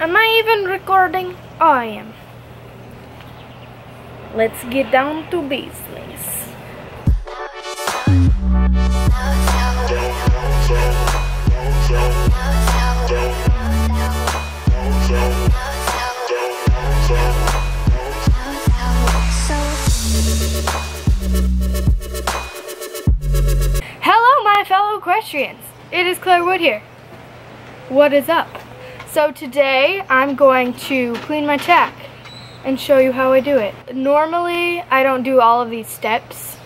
Am I even recording? I am. Let's get down to business. Hello, my fellow equestrians. It is Claire Wood here. What is up? So today I'm going to clean my tack and show you how I do it. Normally I don't do all of these steps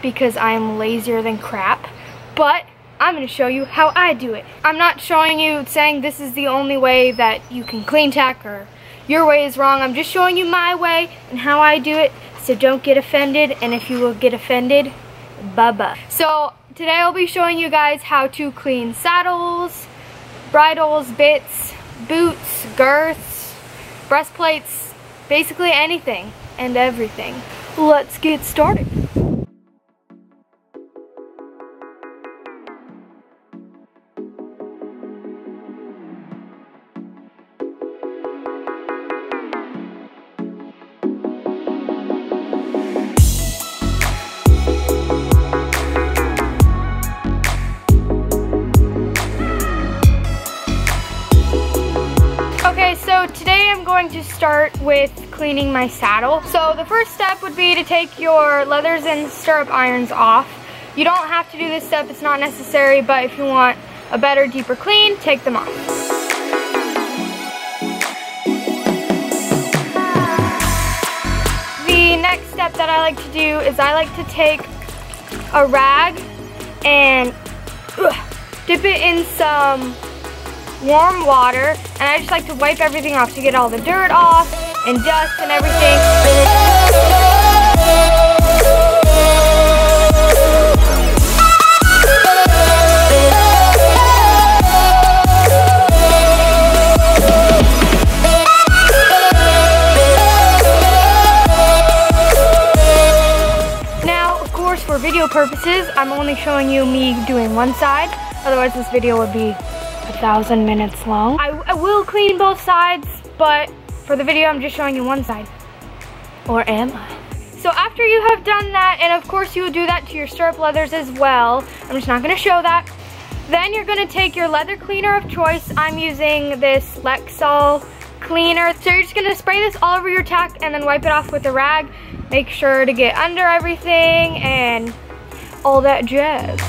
because I'm lazier than crap, but I'm going to show you how I do it. I'm not showing you saying this is the only way that you can clean tack or your way is wrong. I'm just showing you my way and how I do it so don't get offended and if you will get offended, bye-bye. So today I'll be showing you guys how to clean saddles, bridles, bits, boots, girths, breastplates, basically anything and everything. Let's get started. Start with cleaning my saddle. So the first step would be to take your leathers and stirrup irons off. You don't have to do this step, it's not necessary, but if you want a better, deeper clean, take them off. The next step that I like to do is I like to take a rag and ugh, dip it in some warm water and I just like to wipe everything off to get all the dirt off and dust and everything. Now, of course, for video purposes, I'm only showing you me doing one side. Otherwise, this video would be thousand minutes long. I, I will clean both sides, but for the video, I'm just showing you one side. Or am I? So after you have done that, and of course you will do that to your stirrup leathers as well, I'm just not gonna show that. Then you're gonna take your leather cleaner of choice. I'm using this Lexol cleaner. So you're just gonna spray this all over your tack and then wipe it off with a rag. Make sure to get under everything and all that jazz.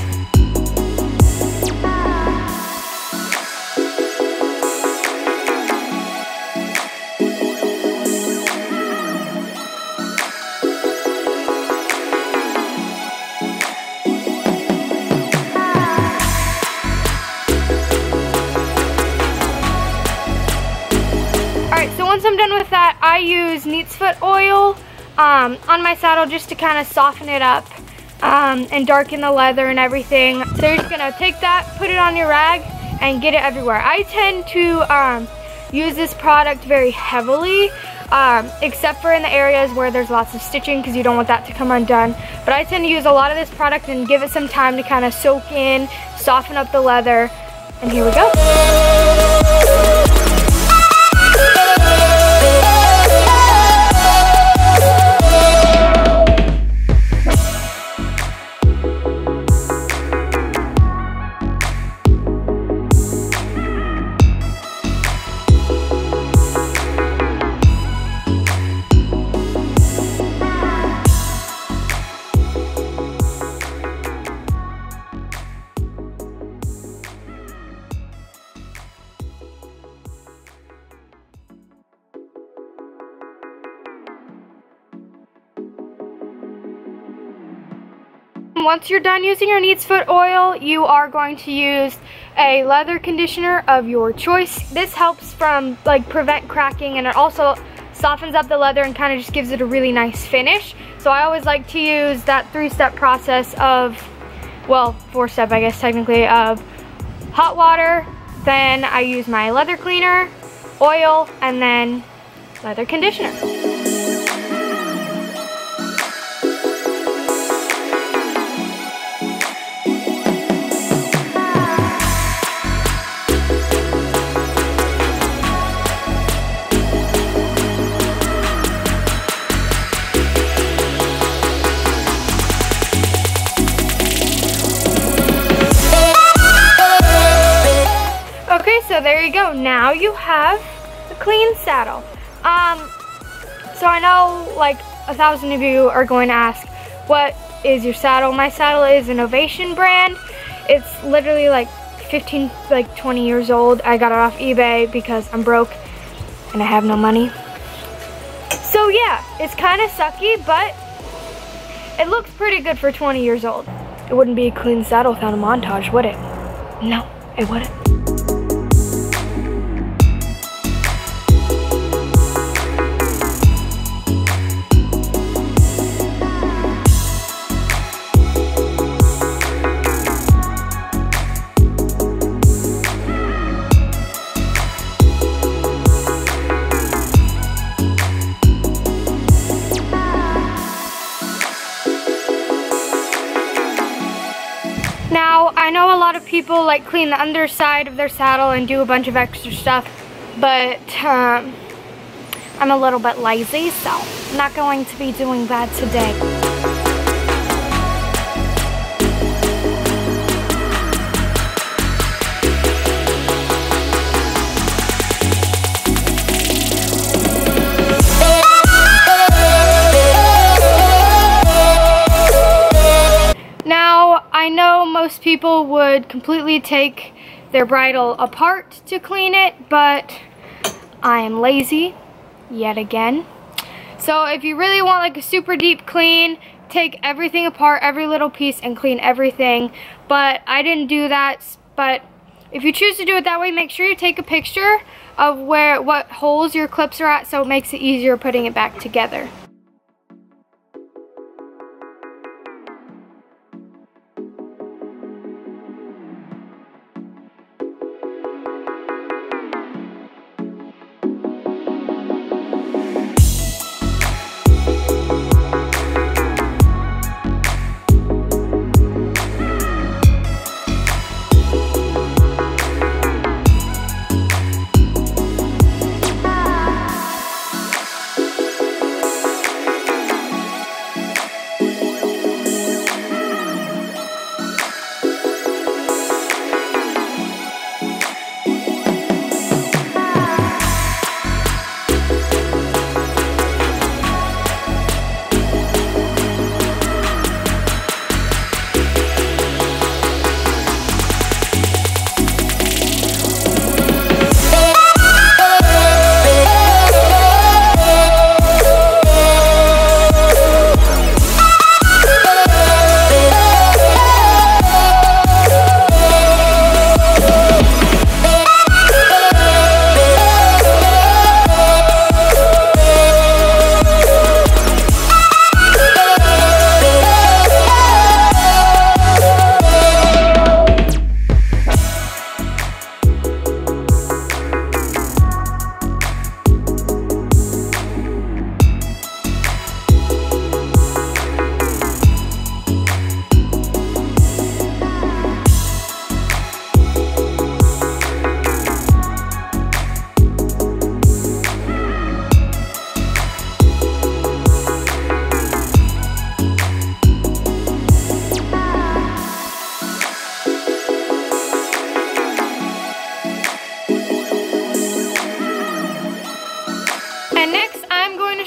Once I'm done with that, I use Neat's Foot oil um, on my saddle just to kind of soften it up um, and darken the leather and everything. So you're just to take that, put it on your rag, and get it everywhere. I tend to um, use this product very heavily, um, except for in the areas where there's lots of stitching because you don't want that to come undone. But I tend to use a lot of this product and give it some time to kind of soak in, soften up the leather, and here we go. Once you're done using your Neat's Foot oil, you are going to use a leather conditioner of your choice. This helps from like prevent cracking and it also softens up the leather and kind of just gives it a really nice finish. So I always like to use that three-step process of, well, four-step I guess technically, of hot water, then I use my leather cleaner, oil, and then leather conditioner. There you go. Now you have a clean saddle. Um, so I know like a thousand of you are going to ask, what is your saddle? My saddle is an Ovation brand. It's literally like 15, like 20 years old. I got it off eBay because I'm broke and I have no money. So yeah, it's kind of sucky, but it looks pretty good for 20 years old. It wouldn't be a clean saddle without a montage, would it? No, it wouldn't. Now, I know a lot of people like clean the underside of their saddle and do a bunch of extra stuff, but um, I'm a little bit lazy, so I'm not going to be doing that today. Most people would completely take their bridle apart to clean it, but I am lazy yet again. So if you really want like a super deep clean, take everything apart, every little piece, and clean everything. But I didn't do that, but if you choose to do it that way, make sure you take a picture of where what holes your clips are at so it makes it easier putting it back together.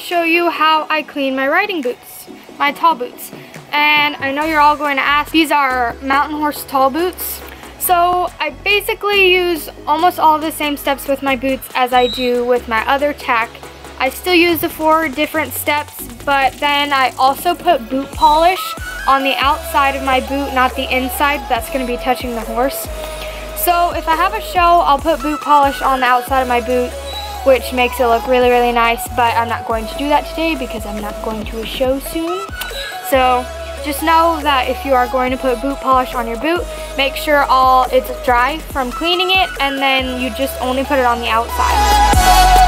Show you how I clean my riding boots, my tall boots. And I know you're all going to ask, these are Mountain Horse tall boots. So I basically use almost all the same steps with my boots as I do with my other tack. I still use the four different steps, but then I also put boot polish on the outside of my boot, not the inside. That's gonna be touching the horse. So if I have a show, I'll put boot polish on the outside of my boot which makes it look really, really nice, but I'm not going to do that today because I'm not going to a show soon. So just know that if you are going to put boot polish on your boot, make sure all it's dry from cleaning it and then you just only put it on the outside.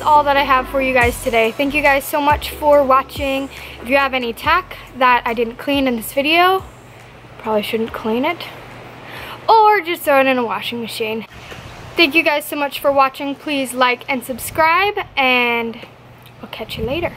All that I have for you guys today. Thank you guys so much for watching. If you have any tack that I didn't clean in this video, probably shouldn't clean it. Or just throw it in a washing machine. Thank you guys so much for watching. Please like and subscribe, and I'll catch you later.